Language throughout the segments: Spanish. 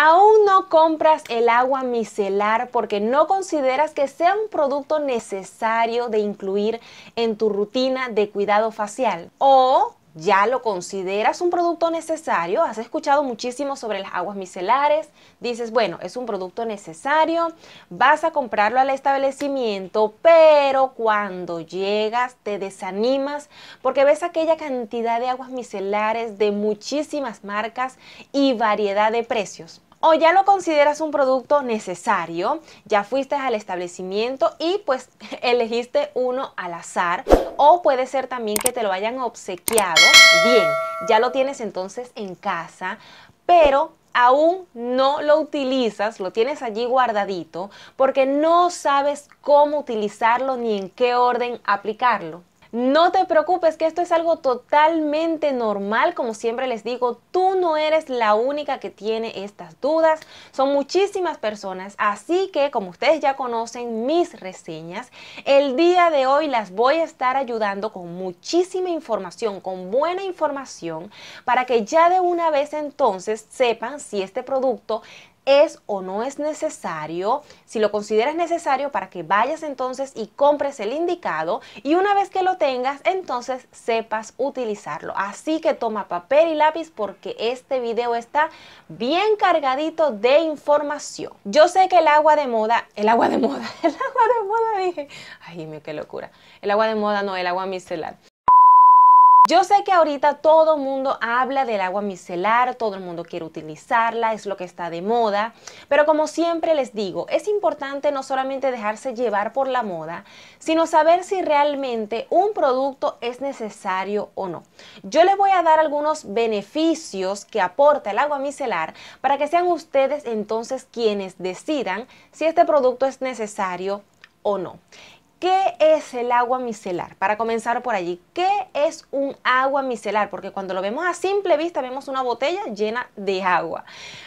Aún no compras el agua micelar porque no consideras que sea un producto necesario de incluir en tu rutina de cuidado facial. O ya lo consideras un producto necesario, has escuchado muchísimo sobre las aguas micelares, dices, bueno, es un producto necesario, vas a comprarlo al establecimiento, pero cuando llegas te desanimas porque ves aquella cantidad de aguas micelares de muchísimas marcas y variedad de precios. O ya lo consideras un producto necesario, ya fuiste al establecimiento y pues elegiste uno al azar. O puede ser también que te lo hayan obsequiado. Bien, ya lo tienes entonces en casa, pero aún no lo utilizas, lo tienes allí guardadito, porque no sabes cómo utilizarlo ni en qué orden aplicarlo. No te preocupes que esto es algo totalmente normal, como siempre les digo, tú no eres la única que tiene estas dudas, son muchísimas personas, así que como ustedes ya conocen mis reseñas, el día de hoy las voy a estar ayudando con muchísima información, con buena información, para que ya de una vez entonces sepan si este producto es o no es necesario, si lo consideras necesario para que vayas entonces y compres el indicado y una vez que lo tengas entonces sepas utilizarlo. Así que toma papel y lápiz porque este video está bien cargadito de información. Yo sé que el agua de moda, el agua de moda, el agua de moda dije, ay dime qué locura, el agua de moda no, el agua micelar. Yo sé que ahorita todo el mundo habla del agua micelar, todo el mundo quiere utilizarla, es lo que está de moda, pero como siempre les digo, es importante no solamente dejarse llevar por la moda, sino saber si realmente un producto es necesario o no. Yo les voy a dar algunos beneficios que aporta el agua micelar para que sean ustedes entonces quienes decidan si este producto es necesario o no. ¿Qué es el agua micelar? Para comenzar por allí, ¿qué es un agua micelar? Porque cuando lo vemos a simple vista vemos una botella llena de agua,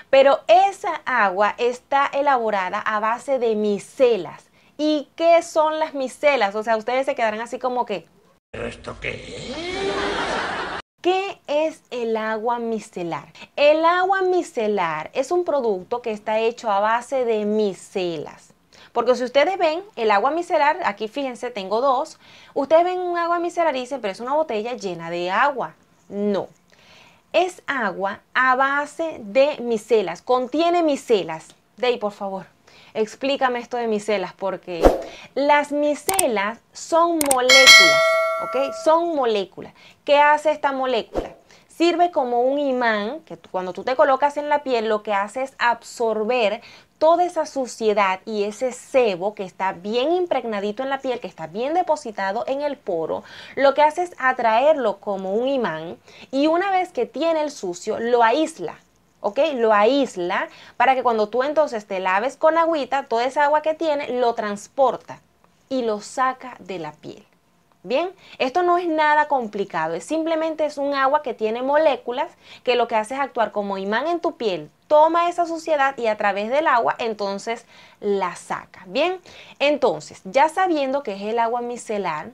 pero esa agua está elaborada a base de micelas. ¿Y qué son las micelas? O sea, ustedes se quedarán así como que... ¿Pero esto qué es? ¿Qué es el agua micelar? El agua micelar es un producto que está hecho a base de micelas. Porque si ustedes ven el agua micelar, aquí fíjense, tengo dos, ustedes ven un agua micelar y dicen, pero es una botella llena de agua. No, es agua a base de micelas, contiene micelas. Dey, por favor, explícame esto de micelas, porque las micelas son moléculas, ¿ok? Son moléculas. ¿Qué hace esta molécula? Sirve como un imán que cuando tú te colocas en la piel lo que hace es absorber toda esa suciedad y ese sebo que está bien impregnadito en la piel, que está bien depositado en el poro, lo que hace es atraerlo como un imán y una vez que tiene el sucio, lo aísla. ¿ok? Lo aísla para que cuando tú entonces te laves con agüita, toda esa agua que tiene lo transporta y lo saca de la piel. Bien, esto no es nada complicado, es simplemente es un agua que tiene moléculas que lo que hace es actuar como imán en tu piel, toma esa suciedad y a través del agua entonces la saca. Bien, entonces ya sabiendo que es el agua micelar,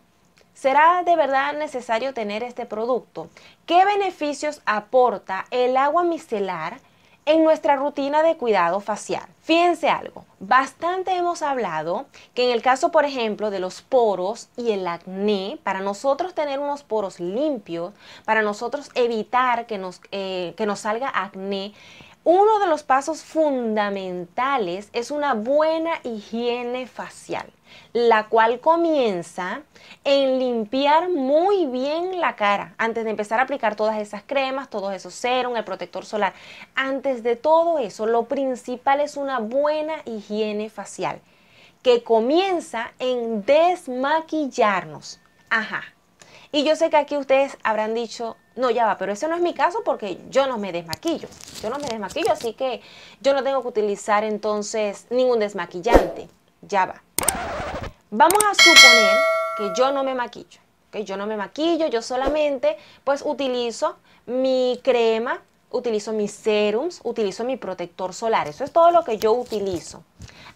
¿será de verdad necesario tener este producto? ¿Qué beneficios aporta el agua micelar? en nuestra rutina de cuidado facial. Fíjense algo, bastante hemos hablado que en el caso, por ejemplo, de los poros y el acné, para nosotros tener unos poros limpios, para nosotros evitar que nos, eh, que nos salga acné, uno de los pasos fundamentales es una buena higiene facial, la cual comienza en limpiar muy bien la cara antes de empezar a aplicar todas esas cremas, todos esos serum, el protector solar. Antes de todo eso, lo principal es una buena higiene facial que comienza en desmaquillarnos. Ajá. Y yo sé que aquí ustedes habrán dicho, no, ya va, pero ese no es mi caso porque yo no me desmaquillo. Yo no me desmaquillo, así que yo no tengo que utilizar entonces ningún desmaquillante. Ya va. Vamos a suponer que yo no me maquillo. Que yo no me maquillo, yo solamente pues utilizo mi crema, utilizo mis serums, utilizo mi protector solar. Eso es todo lo que yo utilizo.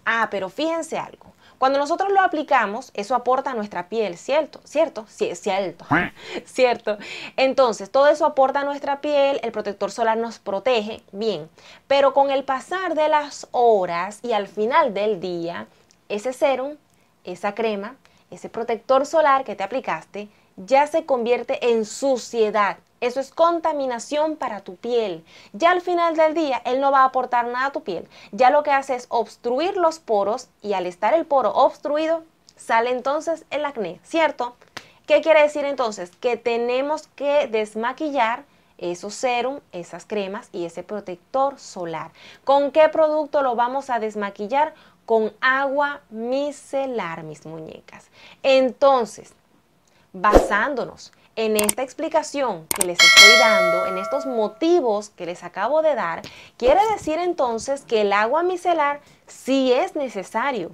Ah, pero fíjense algo. Cuando nosotros lo aplicamos, eso aporta a nuestra piel, ¿cierto? ¿Cierto? Sí, cierto. ¿Cierto? Entonces, todo eso aporta a nuestra piel, el protector solar nos protege, bien. Pero con el pasar de las horas y al final del día, ese serum, esa crema, ese protector solar que te aplicaste, ya se convierte en suciedad. Eso es contaminación para tu piel. Ya al final del día, él no va a aportar nada a tu piel. Ya lo que hace es obstruir los poros y al estar el poro obstruido, sale entonces el acné, ¿cierto? ¿Qué quiere decir entonces? Que tenemos que desmaquillar esos serum, esas cremas y ese protector solar. ¿Con qué producto lo vamos a desmaquillar? Con agua micelar, mis muñecas. Entonces, basándonos en esta explicación que les estoy dando, en estos motivos que les acabo de dar, quiere decir entonces que el agua micelar sí es necesario.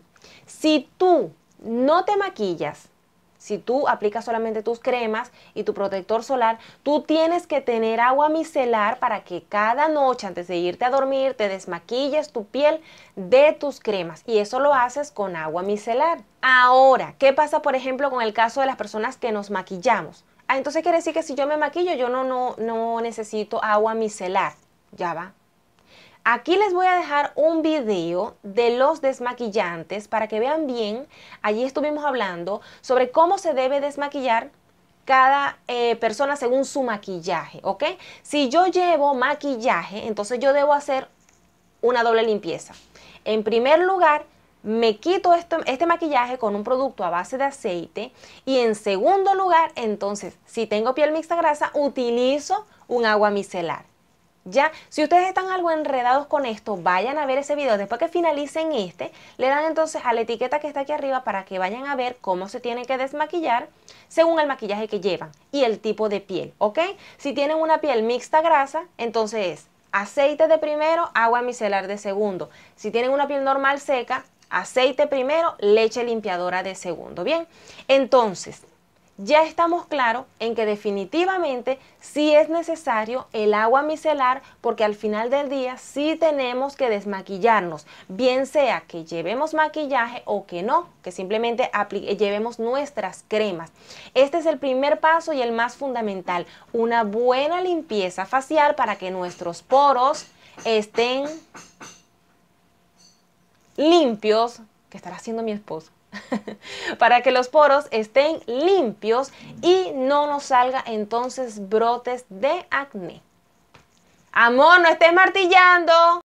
Si tú no te maquillas, si tú aplicas solamente tus cremas y tu protector solar, tú tienes que tener agua micelar para que cada noche antes de irte a dormir te desmaquilles tu piel de tus cremas y eso lo haces con agua micelar. Ahora, ¿qué pasa por ejemplo con el caso de las personas que nos maquillamos? Ah, entonces quiere decir que si yo me maquillo yo no, no, no necesito agua micelar. Ya va. Aquí les voy a dejar un video de los desmaquillantes para que vean bien. Allí estuvimos hablando sobre cómo se debe desmaquillar cada eh, persona según su maquillaje, ¿ok? Si yo llevo maquillaje, entonces yo debo hacer una doble limpieza. En primer lugar, me quito este, maquillaje con un producto a base de aceite y en segundo lugar, entonces, si tengo piel mixta grasa, utilizo un agua micelar. Ya, si ustedes están algo enredados con esto, vayan a ver ese video. Después que finalicen este, le dan entonces a la etiqueta que está aquí arriba para que vayan a ver cómo se tiene que desmaquillar según el maquillaje que llevan y el tipo de piel, ¿ok? Si tienen una piel mixta grasa, entonces es aceite de primero, agua micelar de segundo. Si tienen una piel normal seca, aceite primero, leche limpiadora de segundo. Bien, entonces ya estamos claros en que definitivamente sí es necesario el agua micelar porque al final del día sí tenemos que desmaquillarnos, bien sea que llevemos maquillaje o que no, que simplemente llevemos nuestras cremas. Este es el primer paso y el más fundamental, una buena limpieza facial para que nuestros poros estén limpios, que estará haciendo mi esposo para que los poros estén limpios y no nos salga entonces brotes de acné. Amor, no estés martillando.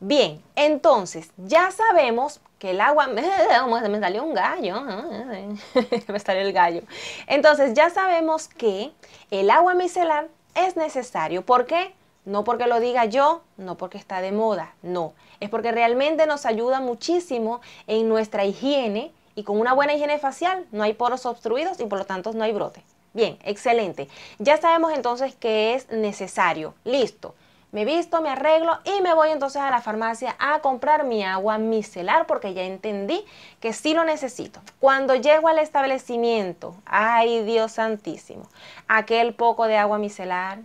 Bien, entonces ya sabemos que el agua, me salió un gallo, me salió el gallo. Entonces ya sabemos que el agua micelar es necesario. ¿Por qué? No porque lo diga yo, no porque está de moda, no. Es porque realmente nos ayuda muchísimo en nuestra higiene y con una buena higiene facial no hay poros obstruidos y por lo tanto no hay brote. Bien, excelente. Ya sabemos entonces que es necesario. Listo. Me visto, me arreglo y me voy entonces a la farmacia a comprar mi agua micelar porque ya entendí que sí lo necesito. Cuando llego al establecimiento, ay Dios santísimo, aquel poco de agua micelar,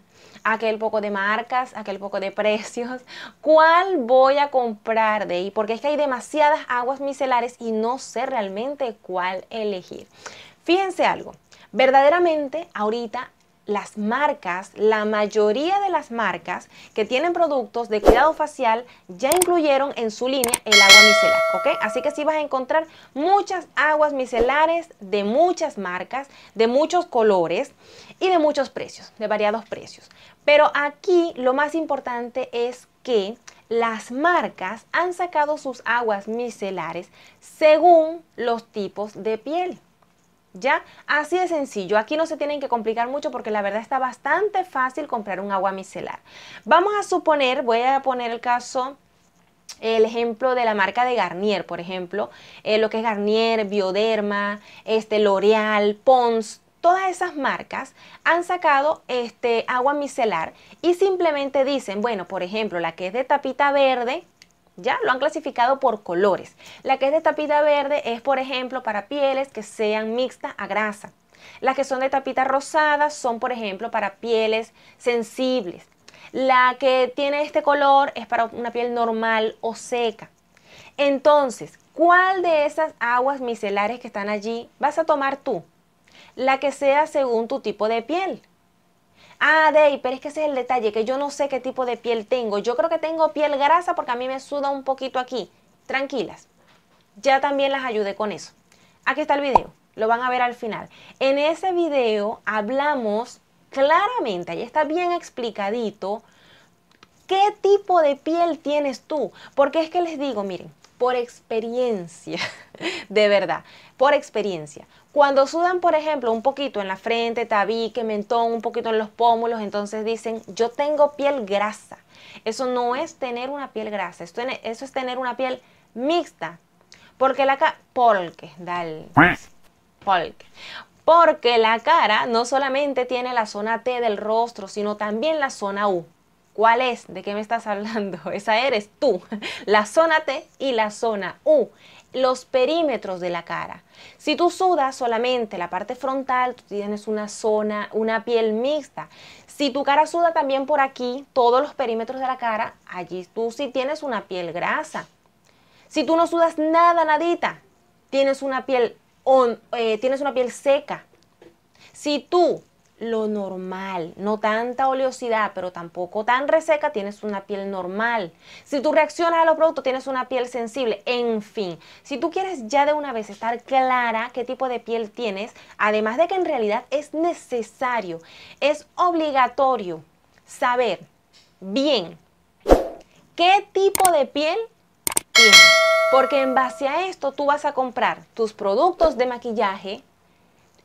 aquel poco de marcas, aquel poco de precios, cuál voy a comprar de ahí, porque es que hay demasiadas aguas micelares y no sé realmente cuál elegir. Fíjense algo, verdaderamente ahorita las marcas, la mayoría de las marcas que tienen productos de cuidado facial ya incluyeron en su línea el agua micelar, ¿ok? Así que sí vas a encontrar muchas aguas micelares de muchas marcas, de muchos colores y de muchos precios, de variados precios. Pero aquí lo más importante es que las marcas han sacado sus aguas micelares según los tipos de piel. ¿Ya? Así de sencillo. Aquí no se tienen que complicar mucho porque la verdad está bastante fácil comprar un agua micelar. Vamos a suponer, voy a poner el caso el ejemplo de la marca de Garnier, por ejemplo, eh, lo que es Garnier, Bioderma, este, L'Oreal, Pons, todas esas marcas han sacado este agua micelar y simplemente dicen, bueno, por ejemplo, la que es de tapita verde, ya lo han clasificado por colores. La que es de tapita verde es, por ejemplo, para pieles que sean mixtas a grasa. Las que son de tapita rosada son, por ejemplo, para pieles sensibles. La que tiene este color es para una piel normal o seca. Entonces, ¿cuál de esas aguas micelares que están allí vas a tomar tú? La que sea según tu tipo de piel. Ah, Dey, pero es que ese es el detalle, que yo no sé qué tipo de piel tengo. Yo creo que tengo piel grasa porque a mí me suda un poquito aquí. Tranquilas, ya también las ayudé con eso. Aquí está el video, lo van a ver al final. En ese video hablamos claramente, ahí está bien explicadito, qué tipo de piel tienes tú. Porque es que les digo, miren, por experiencia, de verdad, por experiencia. Cuando sudan, por ejemplo, un poquito en la frente, tabique, mentón, un poquito en los pómulos, entonces dicen, yo tengo piel grasa. Eso no es tener una piel grasa, eso es tener una piel mixta. Porque la cara, porque, dale, porque. Porque la cara no solamente tiene la zona T del rostro, sino también la zona U. ¿Cuál es? ¿De qué me estás hablando? Esa eres tú. La zona T y la zona U. Los perímetros de la cara. Si tú sudas solamente la parte frontal, tú tienes una zona, una piel mixta. Si tu cara suda también por aquí, todos los perímetros de la cara, allí tú sí tienes una piel grasa. Si tú no sudas nada, nadita, tienes una piel, eh, tienes una piel seca. Si tú lo normal, no tanta oleosidad, pero tampoco tan reseca, tienes una piel normal. Si tú reaccionas a los productos, tienes una piel sensible. En fin, si tú quieres ya de una vez estar clara qué tipo de piel tienes, además de que en realidad es necesario, es obligatorio saber bien qué tipo de piel porque en base a esto tú vas a comprar tus productos de maquillaje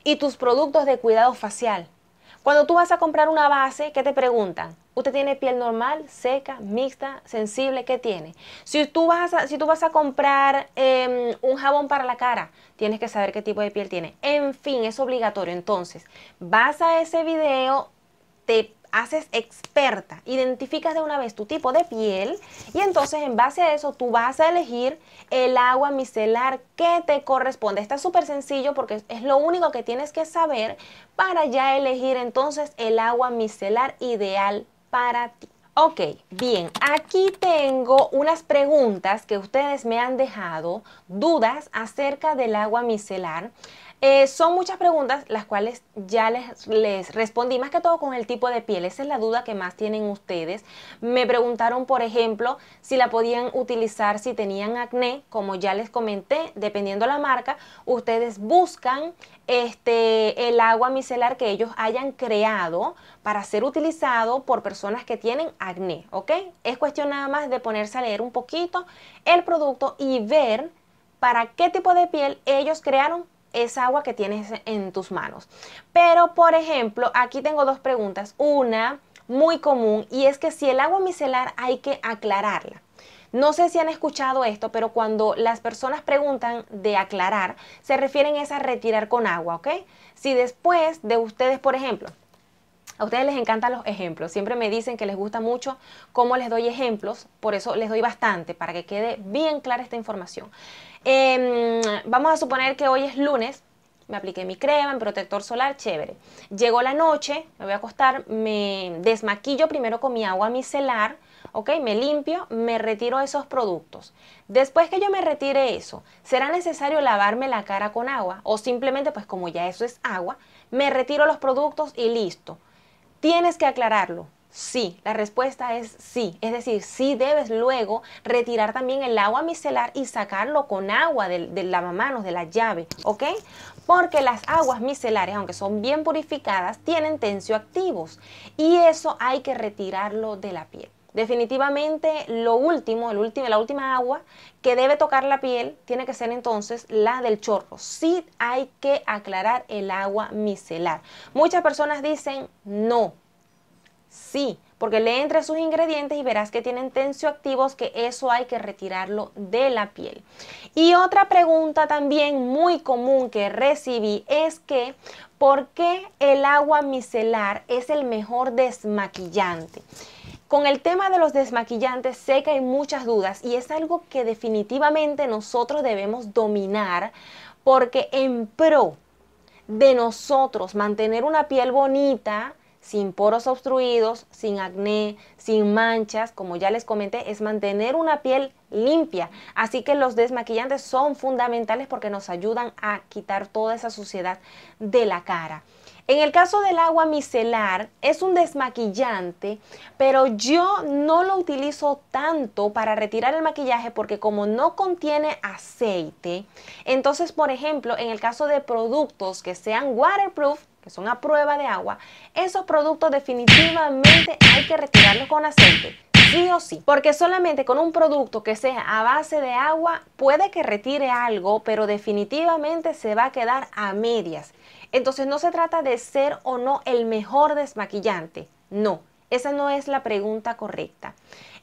y tus productos de cuidado facial. Cuando tú vas a comprar una base, ¿qué te preguntan? ¿Usted tiene piel normal, seca, mixta, sensible? ¿Qué tiene? Si tú vas a, si tú vas a comprar em, un jabón para la cara, tienes que saber qué tipo de piel tiene. En fin, es obligatorio. Entonces, vas a ese video, te haces experta, identificas de una vez tu tipo de piel y entonces en base a eso tú vas a elegir el agua micelar que te corresponde. Está súper sencillo porque es lo único que tienes que saber para ya elegir entonces el agua micelar ideal para ti. Ok, bien, aquí tengo unas preguntas que ustedes me han dejado, dudas acerca del agua micelar. Eh, son muchas preguntas las cuales ya les, les, respondí más que todo con el tipo de piel. Esa es la duda que más tienen ustedes. Me preguntaron, por ejemplo, si la podían utilizar si tenían acné. Como ya les comenté, dependiendo la marca, ustedes buscan este, el agua micelar que ellos hayan creado para ser utilizado por personas que tienen acné. ¿Ok? Es cuestión nada más de ponerse a leer un poquito el producto y ver para qué tipo de piel ellos crearon esa agua que tienes en tus manos. Pero, por ejemplo, aquí tengo dos preguntas. Una muy común y es que si el agua micelar hay que aclararla. No sé si han escuchado esto, pero cuando las personas preguntan de aclarar, se refieren a retirar con agua, ¿ok? Si después de ustedes, por ejemplo, a ustedes les encantan los ejemplos, siempre me dicen que les gusta mucho cómo les doy ejemplos, por eso les doy bastante, para que quede bien clara esta información. Em, vamos a suponer que hoy es lunes, me apliqué mi crema, mi protector solar, chévere. Llegó la noche, me voy a acostar, me desmaquillo primero con mi agua micelar, ¿ok? Me limpio, me retiro esos productos. Después que yo me retire eso, ¿será necesario lavarme la cara con agua? O simplemente, pues como ya eso es agua, me retiro los productos y listo. Tienes que aclararlo. Sí, la respuesta es sí. Es decir, sí debes luego retirar también el agua micelar y sacarlo con agua del, lavamanos, de la llave, ¿ok? Porque las aguas micelares, aunque son bien purificadas, tienen tensioactivos y eso hay que retirarlo de la piel. Definitivamente lo último, el último, la última agua que debe tocar la piel tiene que ser entonces la del chorro. Sí hay que aclarar el agua micelar. Muchas personas dicen no, Sí, porque lee entre sus ingredientes y verás que tienen tensioactivos, que eso hay que retirarlo de la piel. Y otra pregunta también muy común que recibí es que, ¿por qué el agua micelar es el mejor desmaquillante? Con el tema de los desmaquillantes sé que hay muchas dudas y es algo que definitivamente nosotros debemos dominar porque en pro de nosotros mantener una piel bonita, sin poros obstruidos, sin acné, sin manchas, como ya les comenté, es mantener una piel limpia. Así que los desmaquillantes son fundamentales porque nos ayudan a quitar toda esa suciedad de la cara. En el caso del agua micelar, es un desmaquillante, pero yo no lo utilizo tanto para retirar el maquillaje porque como no contiene aceite, entonces, por ejemplo, en el caso de productos que sean waterproof, que son a prueba de agua, esos productos definitivamente hay que retirarlos con aceite sí o sí. Porque solamente con un producto que sea a base de agua puede que retire algo, pero definitivamente se va a quedar a medias. Entonces no se trata de ser o no el mejor desmaquillante. No, esa no es la pregunta correcta.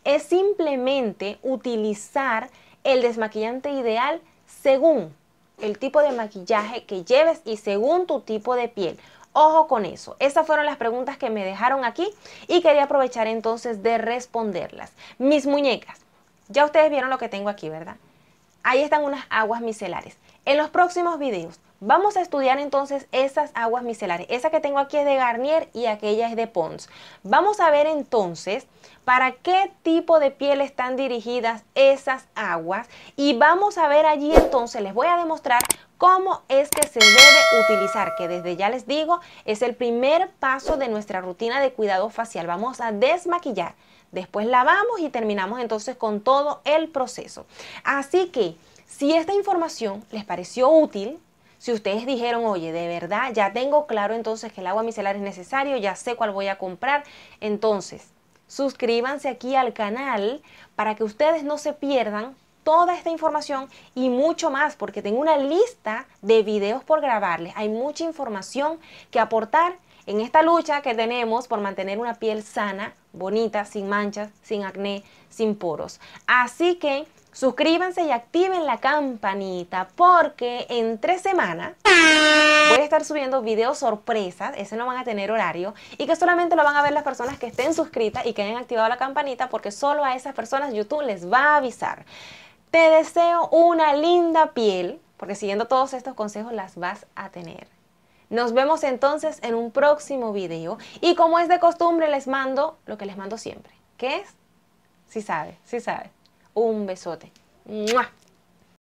Es simplemente utilizar el desmaquillante ideal según el tipo de maquillaje que lleves y según tu tipo de piel. Ojo con eso. Esas fueron las preguntas que me dejaron aquí y quería aprovechar entonces de responderlas. Mis muñecas, ya ustedes vieron lo que tengo aquí, ¿verdad? Ahí están unas aguas micelares. En los próximos videos vamos a estudiar entonces esas aguas micelares. Esa que tengo aquí es de Garnier y aquella es de Pons. Vamos a ver entonces para qué tipo de piel están dirigidas esas aguas y vamos a ver allí entonces, les voy a demostrar cómo es que se debe utilizar, que desde ya les digo, es el primer paso de nuestra rutina de cuidado facial. Vamos a desmaquillar, después lavamos y terminamos entonces con todo el proceso. Así que, si esta información les pareció útil, si ustedes dijeron, oye, de verdad, ya tengo claro entonces que el agua micelar es necesario, ya sé cuál voy a comprar, entonces suscríbanse aquí al canal para que ustedes no se pierdan toda esta información y mucho más, porque tengo una lista de videos por grabarles. Hay mucha información que aportar en esta lucha que tenemos por mantener una piel sana, bonita, sin manchas, sin acné, sin poros. Así que suscríbanse y activen la campanita porque en tres semanas voy a estar subiendo videos sorpresas, ese no van a tener horario y que solamente lo van a ver las personas que estén suscritas y que hayan activado la campanita porque solo a esas personas YouTube les va a avisar. Te deseo una linda piel, porque siguiendo todos estos consejos las vas a tener. Nos vemos entonces en un próximo video y como es de costumbre les mando lo que les mando siempre. ¿Qué es? Si sí sabe, sí sabe. Un besote.